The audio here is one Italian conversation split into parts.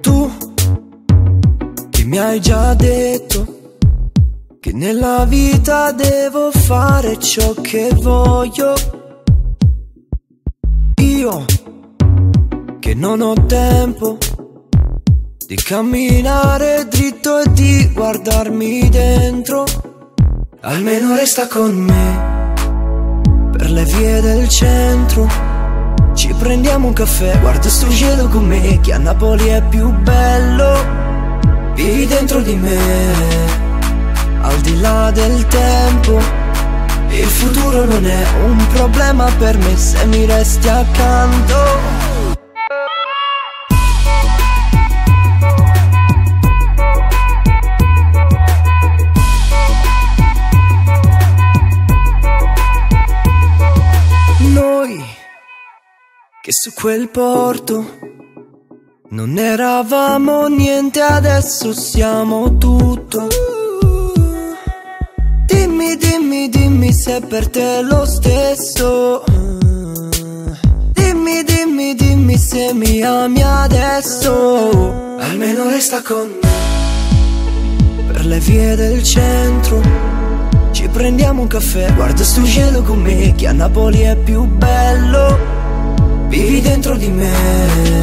Tu mi hai già detto che nella vita devo fare ciò che voglio. Io che non ho tempo di camminare dritto e di guardarmi dentro. Almeno resta con me per le vie del centro. Ci prendiamo un caffè, guarda sto cielo con me, che a Napoli è più bello. Vivi dentro di me, al di là del tempo. Il futuro non è un problema per me se mi resti accanto. Che su quel porto non eravamo niente, adesso siamo tutto. Dimmi, dimmi, dimmi se per te è lo stesso. Dimmi, dimmi, dimmi se mi ami adesso. Almeno resta con me per le vie del centro. Ci prendiamo un caffè, guarda sto cielo con me, che a Napoli è più bello. Dentro di me,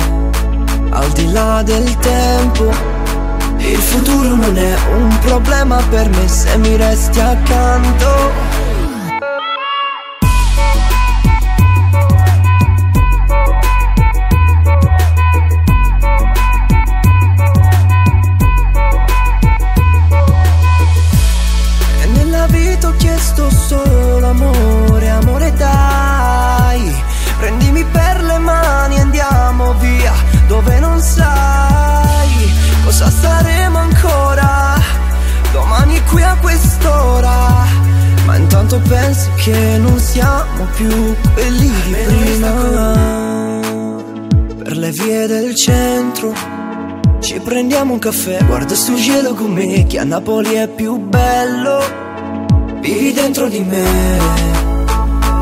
al di là del tempo. Il futuro non è un problema per me se mi resti accanto. Chiesto solo amore, amore dai Prendimi per Intanto pensi che non siamo più quelli di prima Per le vie del centro ci prendiamo un caffè, guarda sto cielo con me, che a Napoli è più bello. Vivi dentro di me,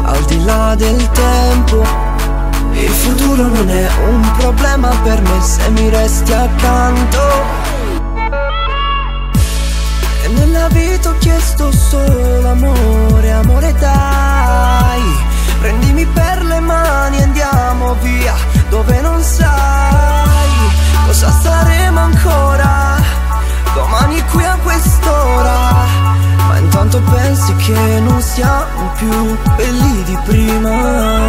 al di là del tempo. Il futuro non è un problema per me se mi resti accanto. Nella vita ho chiesto solo amore, amore dai. Prendimi per le mani e andiamo via dove non sai cosa saremo ancora domani qui a quest'ora. Ma intanto pensi che non siamo più quelli di prima.